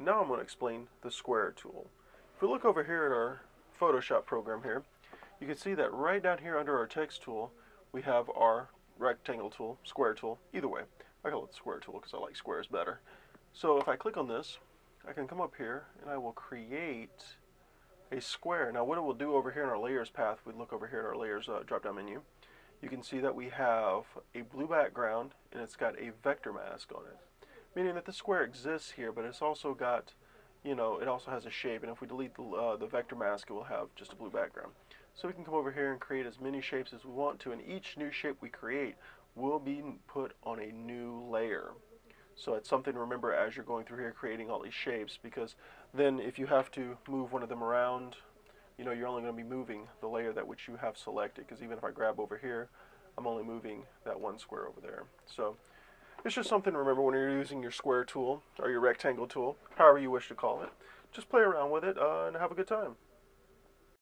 Now I'm going to explain the square tool. If we look over here at our Photoshop program here, you can see that right down here under our text tool, we have our rectangle tool, square tool, either way. I call it square tool because I like squares better. So if I click on this, I can come up here and I will create a square. Now what it will do over here in our layers path, we look over here in our layers uh, drop down menu, you can see that we have a blue background and it's got a vector mask on it. Meaning that the square exists here, but it's also got, you know, it also has a shape. And if we delete the, uh, the vector mask, it will have just a blue background. So we can come over here and create as many shapes as we want to, and each new shape we create will be put on a new layer. So it's something to remember as you're going through here creating all these shapes, because then if you have to move one of them around, you know, you're only going to be moving the layer that which you have selected, because even if I grab over here, I'm only moving that one square over there. So it's just something to remember when you're using your square tool or your rectangle tool, however you wish to call it. Just play around with it uh, and have a good time.